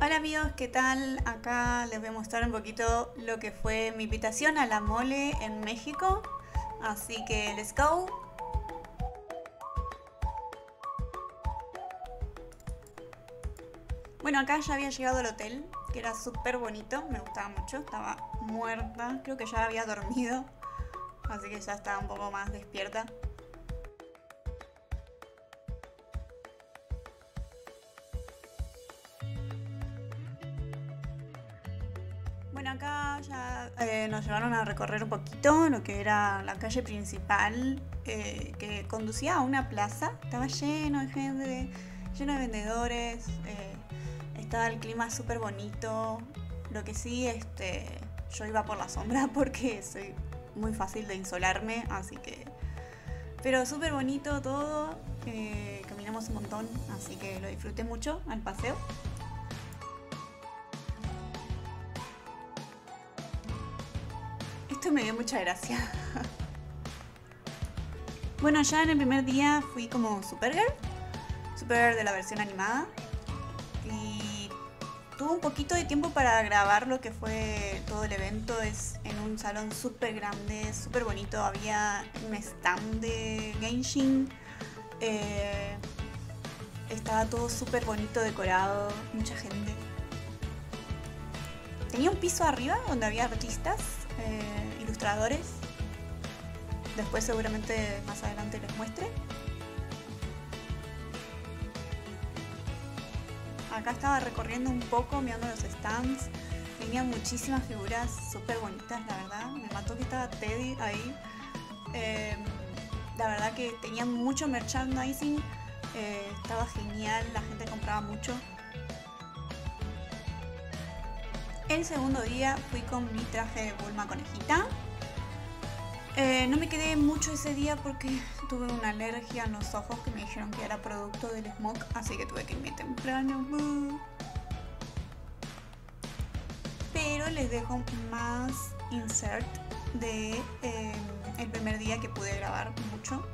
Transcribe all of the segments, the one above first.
Hola amigos, ¿qué tal? Acá les voy a mostrar un poquito lo que fue mi invitación a la mole en México. Así que let's go. Bueno, acá ya había llegado al hotel, que era súper bonito, me gustaba mucho, estaba muerta, creo que ya había dormido, así que ya estaba un poco más despierta. Acá ya eh, nos llevaron a recorrer un poquito lo que era la calle principal eh, que conducía a una plaza. Estaba lleno de gente, lleno de vendedores. eh, estaba el clima súper bonito. Lo que sí, este, yo iba por la sombra porque soy muy fácil de insolarme, así que... Pero súper bonito todo. caminamos un montón, así que lo disfruté mucho al paseo. Me dio mucha gracia. bueno, ya en el primer día fui como Supergirl. Supergirl de la versión animada. Y tuve un poquito de tiempo para grabar lo que fue todo el evento. Es en un salón súper grande, súper bonito. Había un stand de Genshin. Eh, estaba todo súper bonito decorado, mucha gente. Tenía un piso arriba donde había artistas, eh, ilustradores. Después seguramente más adelante les muestre. Acá estaba recorriendo un poco, mirando los stands. Tenía muchísimas figuras súper bonitas, la verdad. Me mató que estaba Teddy ahí. Eh, la verdad que tenía mucho merchandising. eh, estaba genial, la gente compraba mucho. El segundo día fui con mi traje de Bulma conejita. Eh, no me quedé mucho ese día porque tuve una alergia en los ojos que me dijeron que era producto del smog, así que tuve que irme temprano. Pero les dejo más insert de eh, el primer día que pude grabar mucho.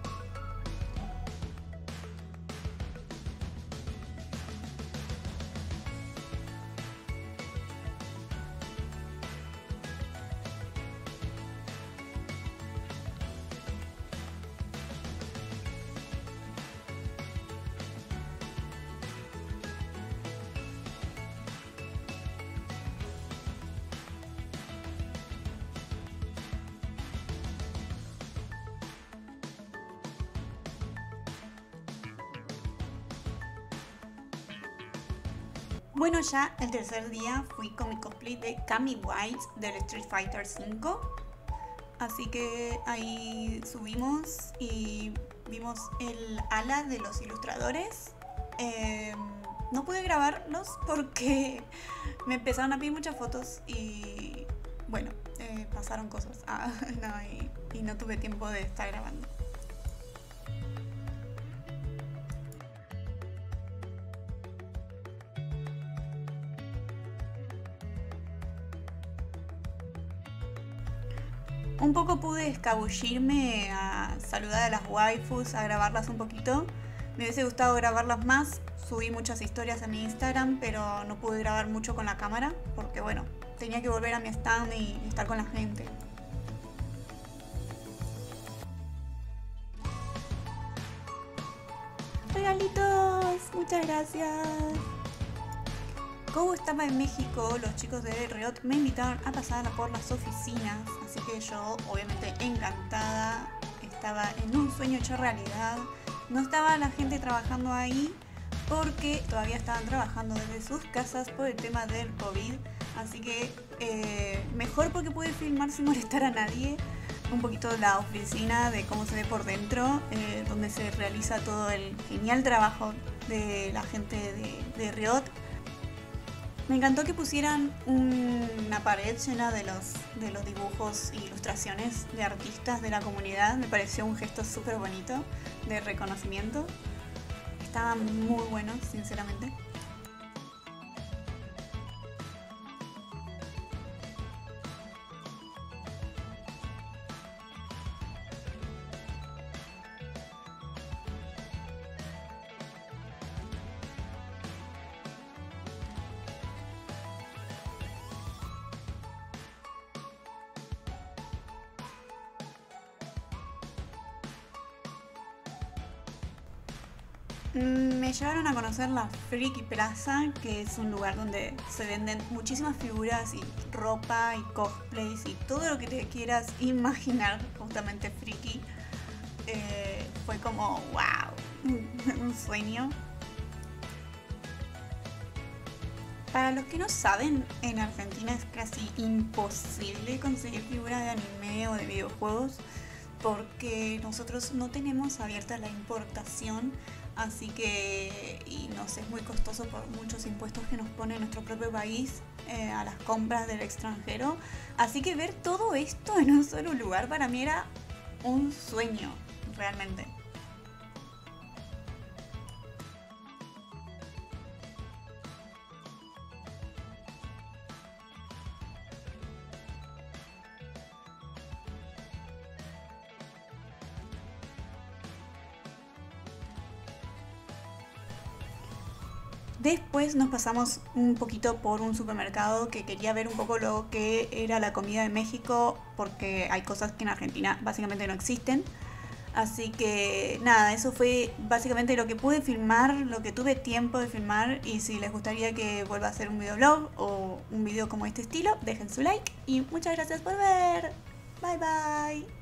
Bueno, ya el tercer día fui con mi cosplay de Cami White del Street Fighter V. Así que ahí subimos y vimos el ala de los ilustradores. Eh, no pude grabarlos porque me empezaron a pedir muchas fotos y bueno, eh, pasaron cosas. Ah, y no tuve tiempo de estar grabando. Un poco pude escabullirme a saludar a las waifus, a grabarlas un poquito. Me hubiese gustado grabarlas más. Subí muchas historias en mi Instagram, pero no pude grabar mucho con la cámara porque, bueno, tenía que volver a mi stand y estar con la gente. Regalitos, muchas gracias. Como estaba en México, los chicos de Riot me invitaron a pasar por las oficinas, así que yo, obviamente encantada, estaba en un sueño hecho realidad. No estaba la gente trabajando ahí porque todavía estaban trabajando desde sus casas por el tema del COVID, así que eh, mejor porque pude filmar sin molestar a nadie un poquito la oficina de cómo se ve por dentro, eh, donde se realiza todo el genial trabajo de la gente de, de Riot. Me encantó que pusieran un- una pared llena de los, de los dibujos e ilustraciones de artistas de la comunidad. Me pareció un gesto súper bonito de reconocimiento. Estaban muy buenos, sinceramente. Me llevaron a conocer la Friki Plaza, que es un lugar donde se venden muchísimas figuras y ropa y cosplays y todo lo que te quieras imaginar, justamente friki. Eh, fue como, wow, un sueño. Para los que no saben, en Argentina es casi imposible conseguir figuras de anime o de videojuegos porque nosotros no tenemos abierta la importación, así que y nos es muy costoso por muchos impuestos que nos pone nuestro propio país eh, a las compras del extranjero. Así que ver todo esto en un solo lugar para mí era un sueño, realmente. Después nos pasamos un poquito por un supermercado que quería ver un poco lo que era la comida de México, porque hay cosas que en Argentina básicamente no existen. Así que nada, eso fue básicamente lo que pude filmar, lo que tuve tiempo de filmar y si les gustaría que vuelva a hacer un videoblog o un video como este estilo, dejen su like y muchas gracias por ver. Bye bye.